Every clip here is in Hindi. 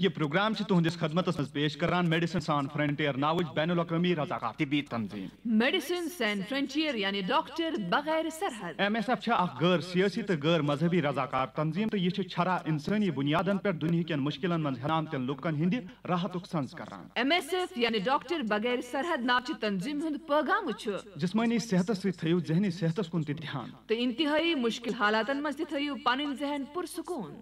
ये प्रोग्राम तुहंदिस खदमत पेश करान मेडिसिन सान फ्रंटियर नावज बैन अवी रजाकार तिबी तंजीम। मेडिसिन सान फ्रंटियर यानी डॉक्टर बगैर सरहद। एम एस एफ़ गैर सियासी तो गैर मजहबी रजाकार तंजीम तो यह छरा इंसानी बुनियादन पे दुनिया कन मुश्किल मन हेरान तन लुकन हिंद राहत संज करान। एम एस एफ़ यानी डॉक्टर बगैर सरहद नाव तंजीम हंद पैगाम जिस्मानी सेहत सो जहनी सेहत कुन ध्यान। तो इंतहाई मुश्किल हालात मज तु पन जहन पुरसकून।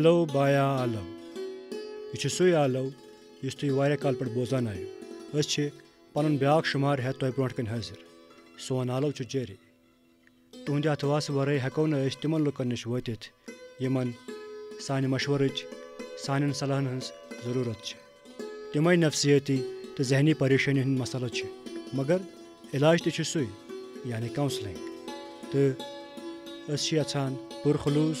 आलो, बाया आलो। यह सू आलो, इस तुम वारिया काल पे बोजान आयो। पन ब्या शुमार हेत तुह ब्रोट कन हाजिर। सोन आलो जारी। तुंद अथवास वर हेको न तिमन लुकन नश वत यमन सान मशवर सान सलाहन हज ज़रूरत तमें नफसियती तो जहनी परेशानी हंद मसल मगर, इलाज तु यानी काउंसलिंग। तो पुरखलूस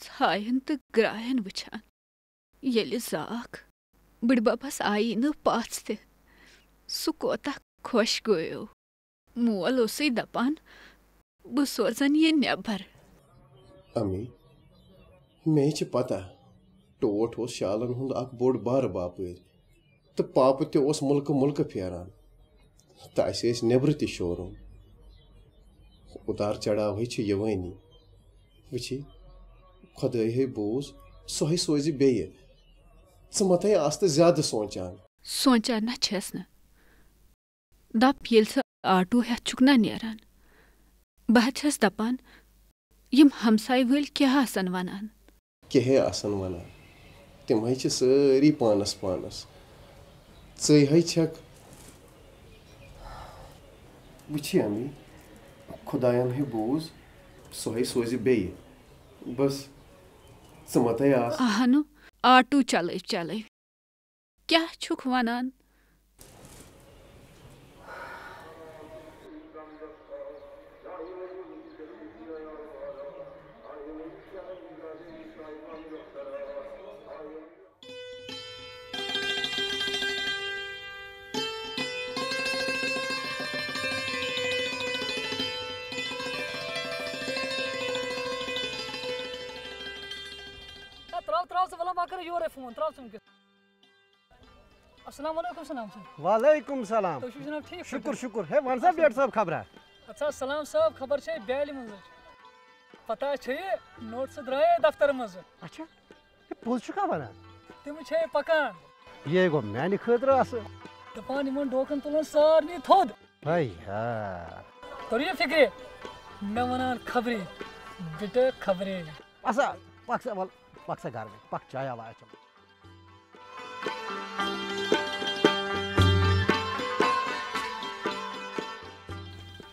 छायन तो ग्रायन वुचान ये जाख बड़बबस आई न सह कोता खुश गो मोल दपान बह सोजन ये पता टोट शालन अख बोड़ बार तो पाप तस मुल्क फेरान तो नबर उतार चढ़ाव यवानी। वची खुदाई है बोज सह सोज बे मत आस्त ज़्यादा सोचान सोचान ना छस न। दप ये आटो हेचुक ना नेरान बह दपान यम हमसाय वल क्या आसन वनान क्या आसन वनान तिम सारी पानस पानस। चे छक। वची अमी खुदायन है बोज सह सोज बे बस मत अहनु आटू चल चल क्या छुक वनान फ़ोन त्रा अस्सलाम वालेकुम सलाम सर। वालेकुम सलाम। तो जनाब ठीक शुक्र शुक्र। है वन सा बेट साहब खबर अच्छा सलाम साहब खबर छे बैल मंज पता छे नोट से द्राए दफ्तर मंज अच्छा ये पोज छुका बना तिम छे पकान। ये गो मैंने खतर अस दपान यमन डोकन तुलन सारनी थोद। भैया तो ये फिक्रे? मैं वनान खबरे बेटे खबरे। असा पक्सा वाल पक्सा घर में पक चाय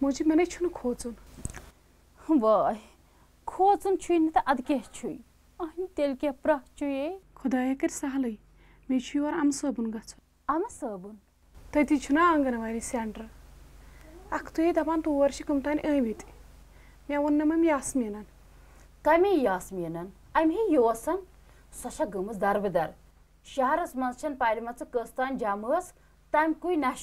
खोचुन वाय खोचुन छु न त अद के छु अहन तेल के प्रा छु ये खुदाया कर सहलै मे छु योर अम सबुन गछ अम सबुन तति छुना आंगनवाड़ी सेंटर अख तुय दपान तोर छ कम तान आमित मे वोन नमम यास्मीनन कमी यास्मीनन अम ही योसन सो छ गमस दरबदर शहरस मज छन पारि मज कस्तान जम तम कुय नश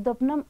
दोपनम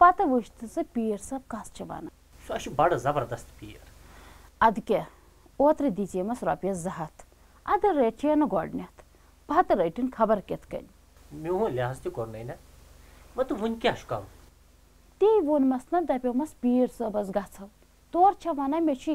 पत स पीर सब कस बड़ ज़बरदस्त पीर अद क्या ओत्र दिजेमस रॉपियस जह हथ अद रटिय न गोडनेथ पत रटिन खबर मेहो लिहाज त कोर ना मत वन क्या कम ती वोनमस न दप्योमस पीर सबस गछो तोर छ वना मे छी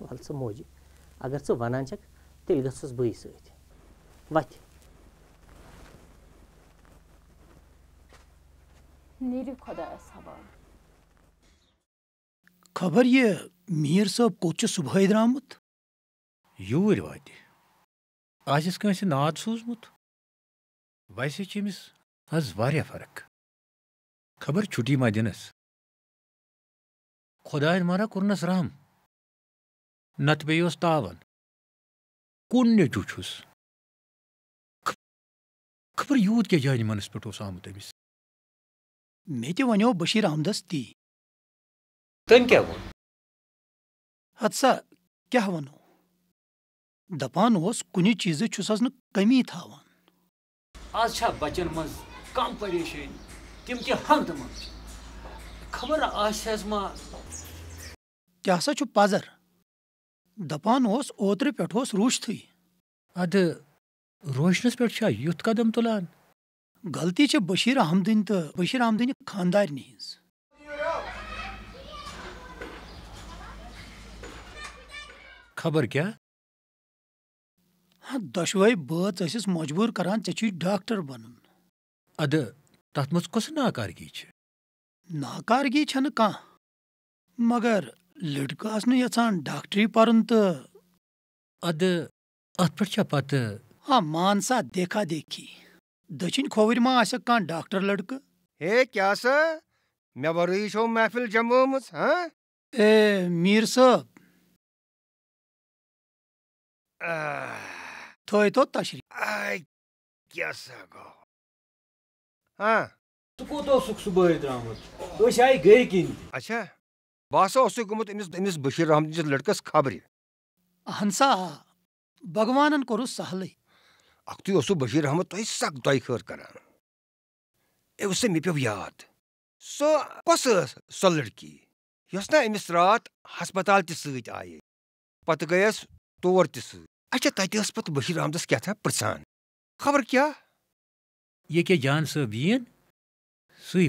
छ गस खुदा थवी सेहत वल स मोजे अगर स वनान छक तेल गछस बई सत वत नीरु खुदा हवाल खबर ये मीर साहब कोच सुबह द्रामुत यूर वात आसिस कंस नाद सूजमुत वैसे अमिस आज वारिया फ़र्क खबर छुट्टी मा दिनस खुदायन मारा कुरनस राम नत बेयोस तावन कुन्ने चुछुस खबर यूत के जान मनस पे आमुत अमिस मे ते वनो बशीर अहमदस ती तम क्या वोन हदसा क्या वनो दपान ओस कुनि चीज़ छुसस न कमी थावन आज छा बचन मज कम परेशानी तिम ते हंगत मज खबर आशस मा क्या सा छु पजर दपान ओस ओत्र पेठ ओस रूशथई अद रोशनस पेठ छा युथ कदम तुलान गलती छ बशीर अहमदिन तो बशीर अहमदिन खानदार हिंज खबर क्या हाँ दशवै बच असिस मजबूर करान चे छु डॉक्टर बनन अद तथ मज कस नाकारगी छ नाकारगी छन का मगर लड़का आस यचान डॉक्टरी परन तो अद अत पर छ पत हाँ मानसा देखा देखी दक्षिण खोवर मा आसक कान डॉक्टर लड़का हे क्या सा मे वरई छो महफिल जमोमस हाँ ए मीर साहब थोय तो तशरी आई क्या सा गो हाँ तू को तो सुख सुबह द्रामुत ओस आई गए किन अच्छा बासा ओसु गुमत इमिस इमिस बशीर अहमद जिस लड़कस खबर। हंसा भगवानन कोरु सहलै। अख तु ओसु बशीर अहमद तोय सक दोय खर करन ए उसे मे पे याद। सो कस सो लड़की। यस ना इमिस रात हस्पताल त सत आए। पत गयस तोर त सत अच्छा तत पत बशीर अहमदस क्या था? प्रसान। खबर क्या? ये क्या जान सब यीन सुई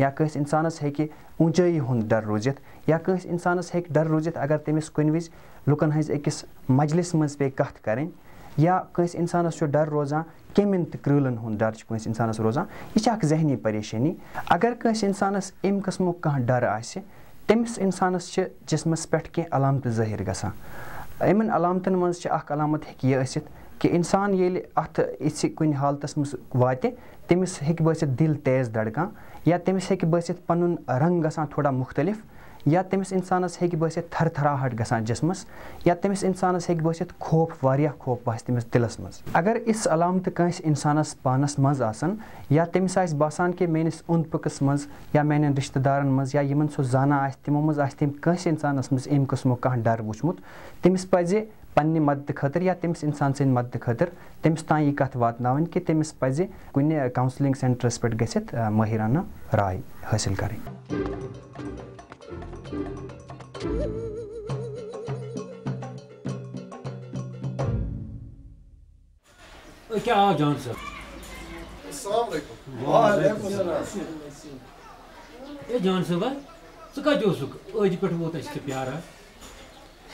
या इंसान इंसानस हे ऊंचाई हूँ डर रूजित या कंस हे डर रूज अगर तमिस कुन वज लुकन हिस मजलिस मज पे कत करें या कंस डर रोजान कमिन क्रलन हूँ डर इंसान इंसानस रोजान यह जहनी परेशानी अगर कंस इंसानस अम कस्म कर आमस इंसानस जिसमस पे कह अलामत इन अलामतन मंजत हे कि इंसान ये अत इस कुन हालत मज वा तमिस हसित दिल तेज धड़कान या तमिस हसित पन रंग थोड़ा मुख्तलिफ़, या तमिस इंसानस हसित थर थराहट ग जिसमस, या तमिस इंसानस हसित खौफ वह खौफ बस तमिस दिलस मज अगर इस अलामत कंस इंसानस पानस मज आसन, या तमिस आस बसान कि मेनिस उंद पकस मज, या मान रिश्तेदार मज, या सो जाना आमों मज आम कंस इंसानस मज अम कस्मु कह डर वुचमुत तमिस पजे पन्नि मदद खातर या तेम इंसान सद मदद खातर तम ती कत वाना कि तेस पजि कुन काउंसलिंग सेंटरस पे ग माहिराना राय हासिल कर जान सब ऐ पे वो प्यारा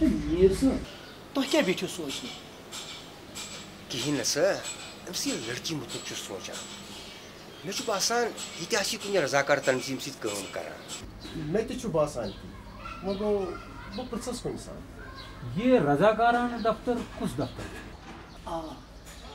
Niyesin? Tuh kya biço soçni? Kihin nasa, emsi ladki mutluk çu soça. Mê çu basan, hitashi kunya razakar tanzim sit kahım kara. Mê te çu basan ki. Mago, bu pırtsas kun insan. Ye razakaran daftar kus daftar. Aa,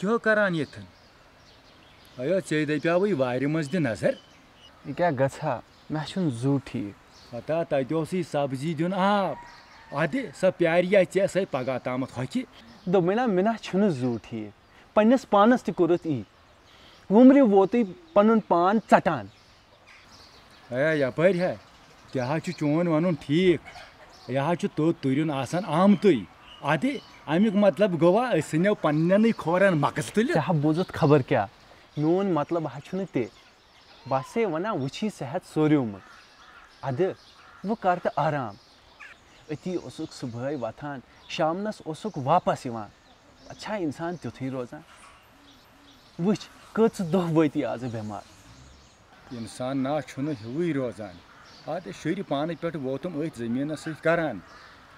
क्यों करान ये थन अयो चे दपावे वार नज़र यह क्या गा मैं जू ठीक पता ती सब्ज़ी दिन आब अद सह प्या चे सग ताम हि दा मे ना जू ठीक पन्नस पानस तुर्त वो उम्र वोत पुन पान चटान अया यप है यह चोन वन ठीक यह तो तुरन आमत अदे अमिक मतलब गोवा अनो पन्न खोरन मकस तुल ऐ खबर क्या? मोन मतलब हाँ ते। बस वन वी सेहत सोरूमत अद वो कर तो आराम अति सुबह वथान शामनस वापस इवान अच्छा इंसान तुथ रोजान। वच कच दह वती आज बेमार। इंसान ना हिव रोजान। अद शुरी पान पे वोतम अथ ज़मीन सरान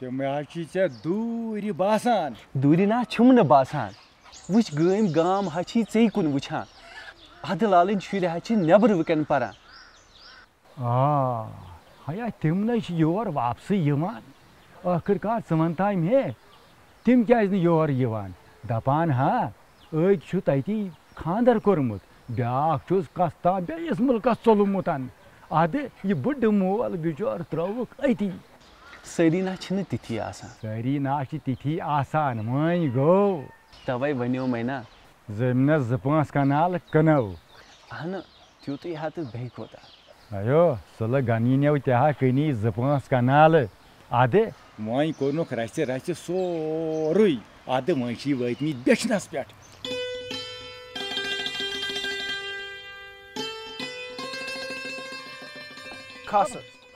तम ची बासान दूरी ना छम बासान वच गम गाम हा छी ऐ कुन वछान अद लालन शुर हा नबर वकन पान हया तम नोर वापस आखिर कार वन ताम हे तम क्या योर दपान हा अद ती खानदर कोर्मुत ब्याख कस तान बेस मुल्क चोलमुत अद यह बुड मोल बिचोर त्रोवुक अती सरी ना तिथि आसान सरी ना तिथि आसान वन गो तवे वनो मे ना ज़मीन जो पाँच कनाल कनो अहन तूत हाथ बे खोत अयो सल गनीनो त्या कनी जो पाँच कनाल अद वन कोन रच रच सोर अद वन वतम बेचनस पे खास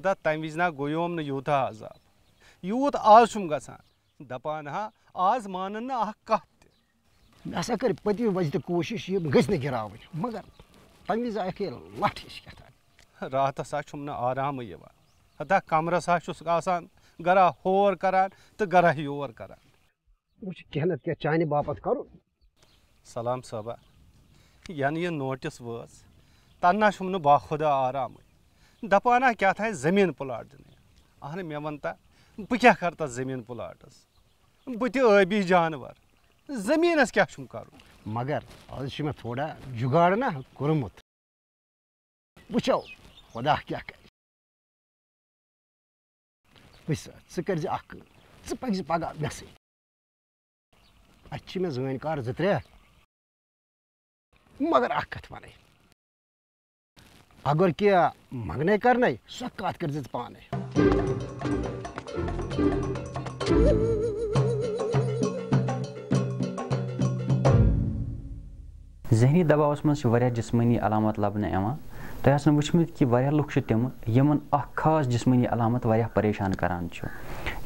हता तम वज ना गोयोम नूत आजाब यूत आज गान दपान हा आज मानन ना कह हसा कर पति वजह कोशिश गिराव मगर तम वज आख लठ हश कह रात हसा ना आराम हता कमरस आसान। गरा होर करान तो गरा योर करान। कह नत कह चान बापत कर। सलाम सबा यह नोटिस वज तन्ना बाखुदा आराम। दपाना क्या था? ज़मीन प्लाट दिन अहन मे वन ता बह क्या कर ज़मीन प्लाटस? बह तबी जानवर। ज़मीन क्या कर? मगर आज मे थोड़ा जुगाड़ ना, कर्मुत। वो खुदा क्या कर कर्ज पकज पगह मे सत मे जन कार जि त्रे मगर अथ वन अगर क्या मंगने करने सो कत कर पाने। जहनी दबावस मह जिसमानी अलामत लबने तुम वो वह लुख तम यमन खास जिसमानी अलामत वह परेशान करान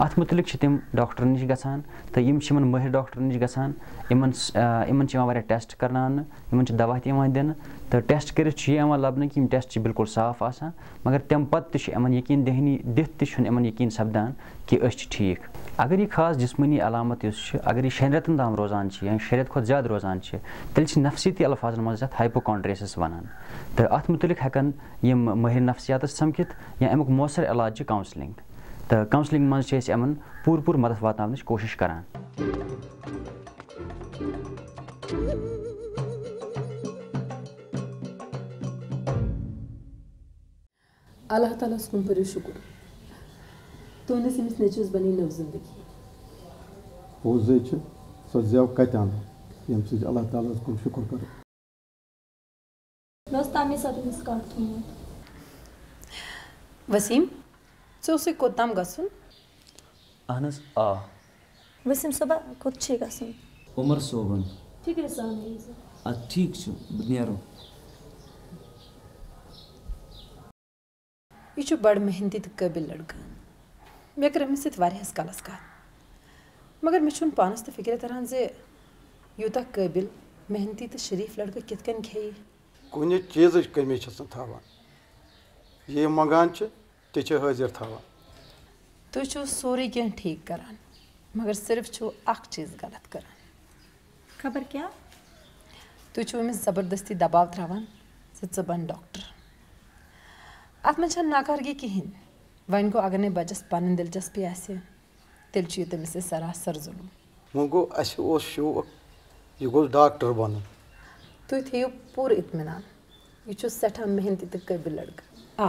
अत मुतलिक तम डॉक्टर नश ग तो यम माहिर डॉक्टर नश ग इन इन टेस्ट करना इन दवा दिन तो टेस्ट कर लबन कि टेस्ट बिल्कुल साफ़ आसान मगर तम पन यकीन दहनी दिथ तन यकीन सपदान कि ठीक अगर यह खास जिसमानी अलामत अगर यह शन रतन दाम रोजान शे रत ज़्यादा रोजान तेल नफसीती अल्फाजन मज हाइपोकॉन्ड्रेसिस वनान तो अत मुतलिक हकन यम माहिर नफसियात समकित या अमुक मौसर इलाज काउंसलिंग तो काउंसलिंग मज यमन पूर पूर मदद वातान कोशिश करान अल्लाह ताला सुन करो शुक्र तुंदिस यमिस नेचस बनी नव जिंदगी पोज सो जव कतान यम से अल्लाह ताला कुन शुक्र करो दोस्त आमी सतमिस काट थुमत Wasim Sus kotam gasun? Anas a. Vesim sabah kotçe gasun. Omar soban. Fikir sanırız. A tik şu, bniaro. Üçü bad mehendi tıkkı bir ladka. Mekre misit variyas kalaska. मगर मैं चुन पानस तो फ़िक्र तरह से यूता कबिल मेहनती तो शरीफ लड़का कितकन खेई कुछ चीज़ कमी थावान ये मंगान ते हाजिर तुम सोरे कह ठीक करान मगर सिर्फ़ छो अख चीज़ गलत करान। खबर क्या? तो तुम अमिस ज़बरदस्ती दबाव त्रावान सो बन डॉक्टर। अत मन नाकारगी कहें वन गो अगर ने बचस पन दिलचस्पी आल तमिस तो सरासर जुलम वो गो अस शौक यह गो डॉक्टर बन। तुम तो थो पूर इतमान। यह सठा मेहनती तो कबिल लड़का। आ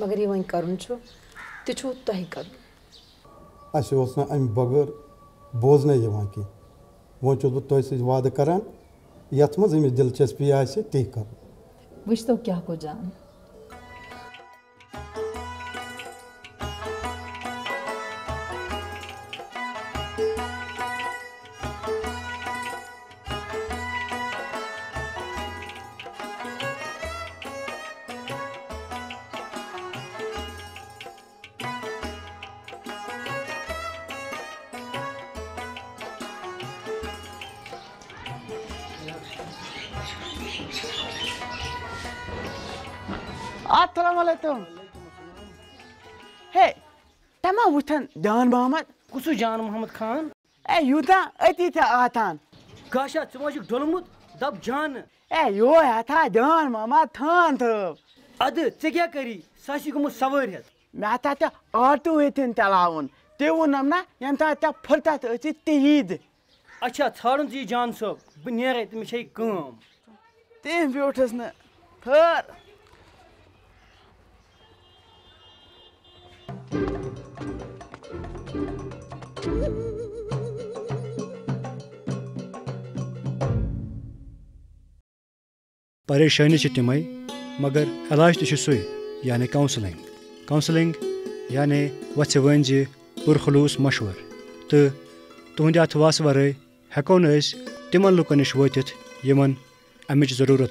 मगर ये वन करुन छु। ते छु तह करुन अस ओस न अमि बगैर बोजन यवान की। वो छुस बह तुह सत वाद करान यथ मज अमिस दिलचस्पी आसे ती कर। वुच तो क्या को जान। तमा वुथन जान मोहम्मद कुसु जान मोहम्मद खान ए यूता अति थे आतान काशा च माजुक डोलमुत दब जान ए यो था जान मोहम्मद थान तो अद चे क्या करी सासी गुम सवार हेत मैं आता ते ऑटो हेतिन चलावन ते वोनम ना यंता ते फरता ते तीद अच्छा छाड़न जी जान सब ब नेरे तम छे काम तेम ब्योठस न खर परेशानी तम मगर इलाज तो सु यानी काउंसलिंग काउंसलिंग यानी वत्स वन पुरखलूस मशवर। तो तुहद अथ वस वर हेको न तिमन लुकन नश वतित यमन अमिच ज़रूरत